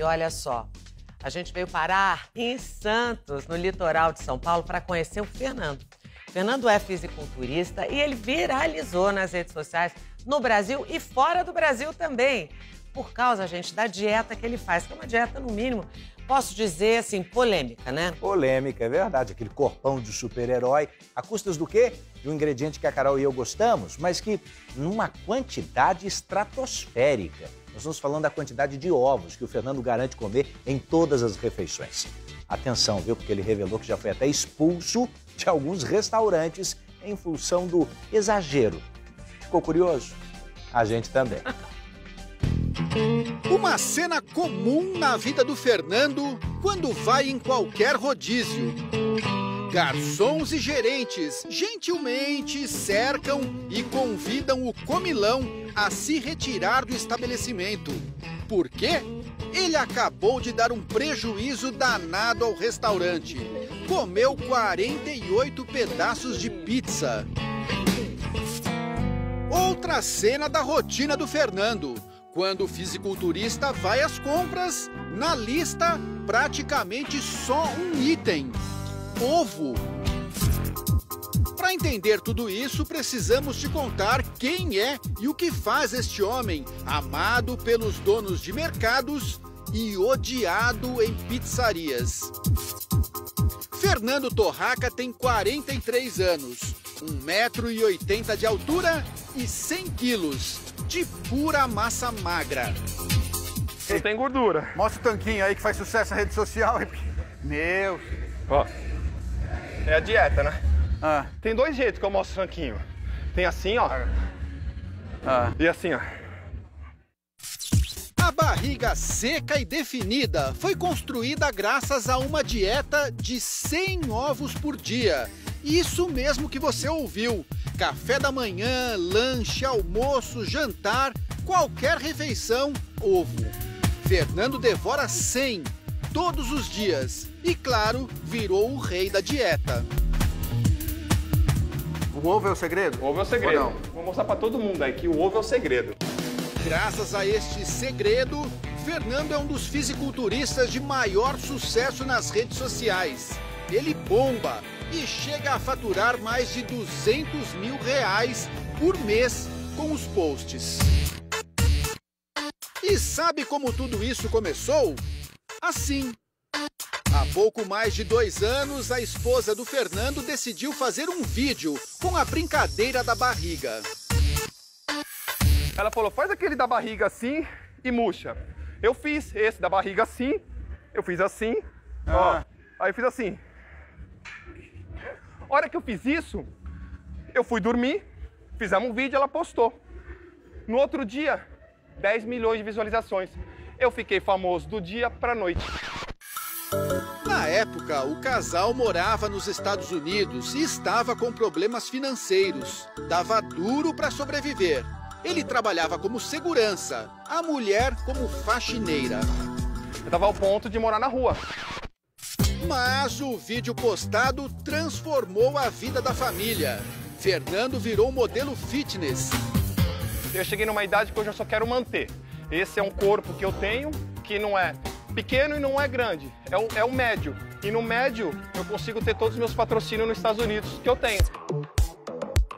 E olha só, a gente veio parar em Santos, no litoral de São Paulo, para conhecer o Fernando. Fernando é fisiculturista e ele viralizou nas redes sociais no Brasil e fora do Brasil também. Por causa, gente, da dieta que ele faz, que é uma dieta, no mínimo, posso dizer assim, polêmica, né? Polêmica, é verdade. Aquele corpão de super-herói. A custas do quê? De um ingrediente que a Carol e eu gostamos, mas que numa quantidade estratosférica. Nós estamos falando da quantidade de ovos que o Fernando garante comer em todas as refeições. Atenção, viu? Porque ele revelou que já foi até expulso de alguns restaurantes em função do exagero. Ficou curioso? A gente também. Uma cena comum na vida do Fernando quando vai em qualquer rodízio. Garçons e gerentes gentilmente cercam e convidam o comilão a se retirar do estabelecimento. Por quê? Ele acabou de dar um prejuízo danado ao restaurante. Comeu 48 pedaços de pizza. Outra cena da rotina do Fernando. Quando o fisiculturista vai às compras, na lista praticamente só um item: ovo. Para entender tudo isso, precisamos te contar quem é e o que faz este homem, amado pelos donos de mercados e odiado em pizzarias. Fernando Torraca tem 43 anos, 1,80m de altura e 100 quilos de pura massa magra. Não tem gordura. Mostra o tanquinho aí que faz sucesso na rede social. Meu. Ó. É a dieta, né? Ah. Tem dois jeitos que eu mostro o tanquinho. Tem assim, ó. Ah. E assim, ó. A barriga seca e definida foi construída graças a uma dieta de 100 ovos por dia. Isso mesmo que você ouviu. Café da manhã, lanche, almoço, jantar, qualquer refeição, ovo. Fernando devora 100 todos os dias e, claro, virou o rei da dieta. O ovo é o segredo? O ovo é o segredo. Vou mostrar pra todo mundo aí que o ovo é o segredo. Graças a este segredo, Fernando é um dos fisiculturistas de maior sucesso nas redes sociais. Ele bomba e chega a faturar mais de 200 mil reais por mês com os posts. E sabe como tudo isso começou? Assim. Há pouco mais de dois anos, a esposa do Fernando decidiu fazer um vídeo com a brincadeira da barriga. Ela falou, faz aquele da barriga assim e murcha. Eu fiz esse da barriga assim, eu fiz assim, Ah. ó. Aí eu fiz assim. A hora que eu fiz isso, eu fui dormir, fizemos um vídeo, ela postou. No outro dia, 10 milhões de visualizações. Eu fiquei famoso do dia pra noite. Na época, o casal morava nos Estados Unidos e estava com problemas financeiros. Dava duro para sobreviver. Ele trabalhava como segurança, a mulher como faxineira. Eu tava ao ponto de morar na rua. Mas o vídeo postado transformou a vida da família. Fernando virou modelo fitness. Eu cheguei numa idade que eu só quero manter. Esse é um corpo que eu tenho, que não é pequeno e não é grande. É o, é o médio. E no médio eu consigo ter todos os meus patrocínios nos Estados Unidos que eu tenho.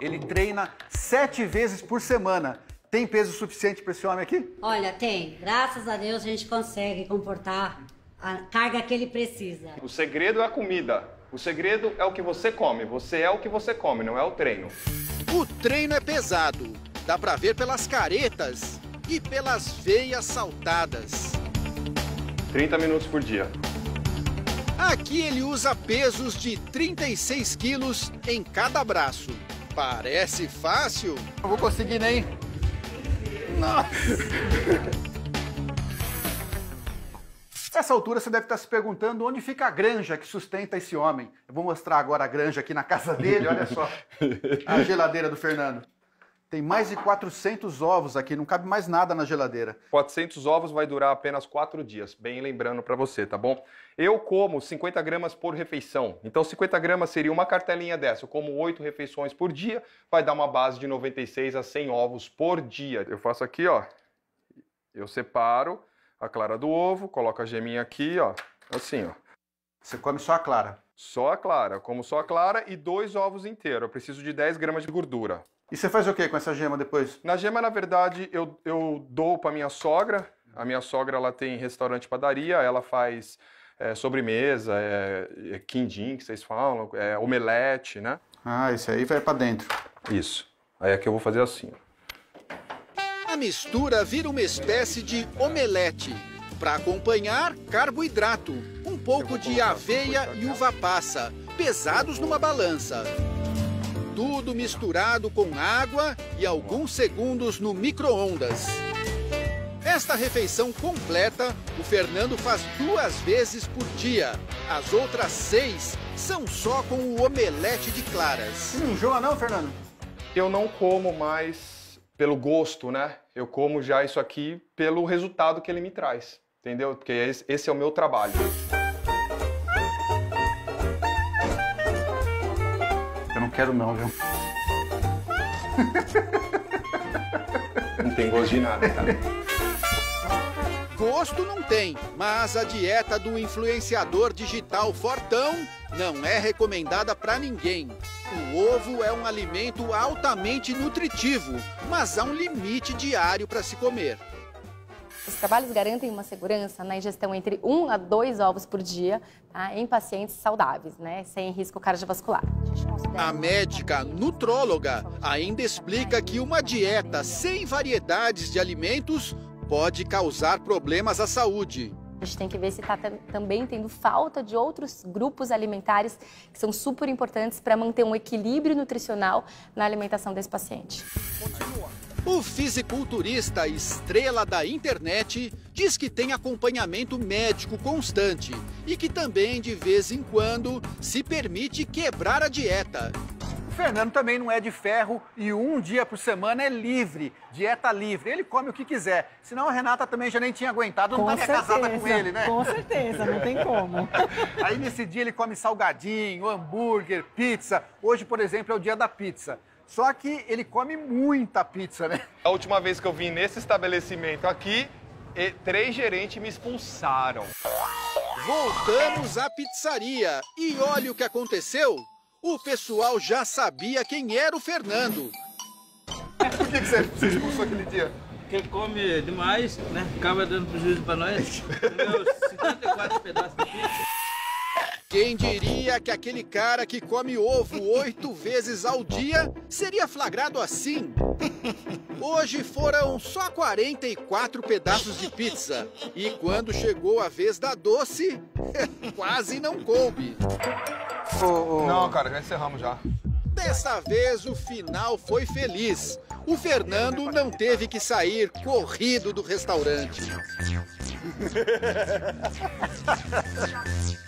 Ele treina sete vezes por semana. Tem peso suficiente para esse homem aqui? Olha, tem. Graças a Deus a gente consegue comportar a carga que ele precisa. O segredo é a comida. O segredo é o que você come. Você é o que você come, não é o treino. O treino é pesado. Dá pra ver pelas caretas e pelas veias saltadas. 30 minutos por dia. Aqui ele usa pesos de 36 quilos em cada braço. Parece fácil? Não vou conseguir nem. Nossa. Nessa altura você deve estar se perguntando onde fica a granja que sustenta esse homem. Eu vou mostrar agora a granja aqui na casa dele, olha só. A geladeira do Fernando. Tem mais de 400 ovos aqui, não cabe mais nada na geladeira. 400 ovos vai durar apenas 4 dias, bem lembrando para você, tá bom? Eu como 50 gramas por refeição, então 50 gramas seria uma cartelinha dessa. Eu como 8 refeições por dia, vai dar uma base de 96 a 100 ovos por dia. Eu faço aqui, ó, eu separo, a clara do ovo, coloco a geminha aqui, ó, assim, ó. Você come só a clara. Só a clara, como só a clara e dois ovos inteiros. Eu preciso de 10 gramas de gordura. E você faz o que com essa gema depois? Na gema, na verdade, eu, eu dou para minha sogra. A minha sogra ela tem restaurante padaria, ela faz é, sobremesa, é, é quindim, que vocês falam, é, omelete, né? Ah, esse aí vai para dentro. Isso. Aí aqui eu vou fazer assim. A mistura vira uma espécie de omelete. Para acompanhar, carboidrato, um pouco de aveia e uva passa, pesados numa balança. Tudo misturado com água e alguns segundos no micro-ondas. Esta refeição completa, o Fernando faz duas vezes por dia. As outras seis são só com o omelete de claras. Não enjoa não, Fernando? Eu não como mais pelo gosto, né? Eu como já isso aqui pelo resultado que ele me traz, entendeu? Porque esse é o meu trabalho. Quero não, viu? Não tem gosto de nada, cara. Gosto não tem, mas a dieta do influenciador digital Fortão não é recomendada para ninguém. O ovo é um alimento altamente nutritivo, mas há um limite diário para se comer. Os trabalhos garantem uma segurança na ingestão entre 1 a 2 ovos por dia tá, em pacientes saudáveis, né, sem risco cardiovascular. A, a médica nutróloga ainda explica que uma dieta sem variedades de alimentos pode causar problemas à saúde. A gente tem que ver se está também tendo falta de outros grupos alimentares que são super importantes para manter um equilíbrio nutricional na alimentação desse paciente. O fisiculturista estrela da internet diz que tem acompanhamento médico constante e que também, de vez em quando, se permite quebrar a dieta. O Fernando também não é de ferro e um dia por semana é livre, dieta livre. Ele come o que quiser. Senão a Renata também já nem tinha aguentado, não estaria casada com ele, né? Com certeza, não tem como. Aí nesse dia ele come salgadinho, hambúrguer, pizza. Hoje, por exemplo, é o dia da pizza. Só que ele come muita pizza, né? A última vez que eu vim nesse estabelecimento aqui, três gerentes me expulsaram. Voltamos à pizzaria e olha o que aconteceu o pessoal já sabia quem era o Fernando. Por que, você, você expulsou aquele dia? Porque come demais, né? Acaba dando prejuízo pra nós. Comeu 54 pedaços de pizza. Quem diria que aquele cara que come ovo oito vezes ao dia seria flagrado assim? Hoje foram só 44 pedaços de pizza. E quando chegou a vez da doce, quase não coube. Não, cara, já encerramos já. Dessa vez o final foi feliz. O Fernando não teve que sair corrido do restaurante.